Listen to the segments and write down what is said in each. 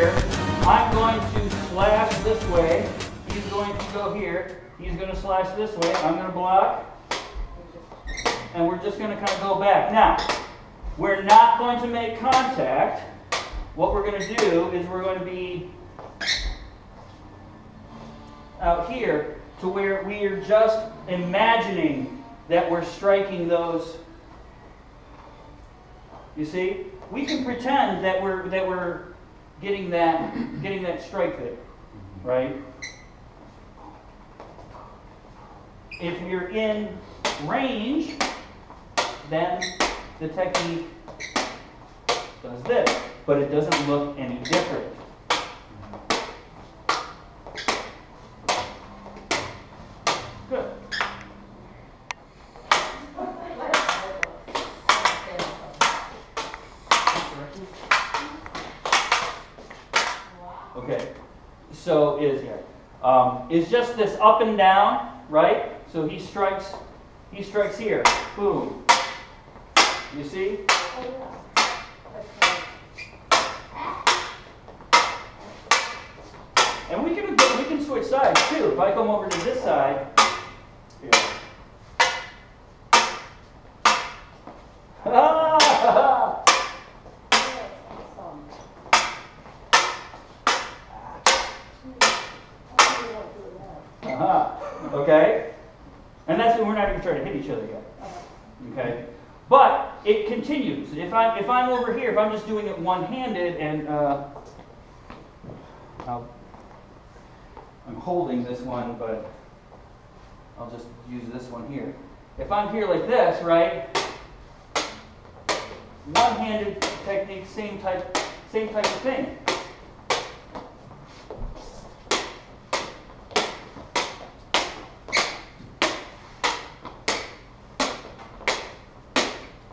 Here, I'm going to slash this way. He's going to go here. He's going to slash this way. I'm going to block. And we're just going to kind of go back. Now, we're not going to make contact. What we're going to do is we're going to be out here to where we are just imagining that we're striking those. You see? We can pretend that we're that we're getting that getting that strike there, right? If you're in range, then the technique does this, but it doesn't look any different. Good. Okay, so is um, is just this up and down, right? So he strikes, he strikes here, boom. You see? And we can we can switch sides too. If I come over to this side, here. Ah! Okay? And that's when we're not even trying to hit each other yet. Okay? But it continues. If I'm if I'm over here, if I'm just doing it one-handed and uh, I'll, I'm holding this one, but I'll just use this one here. If I'm here like this, right? One-handed technique, same type, same type of thing.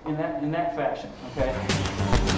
In that in that fashion. Okay.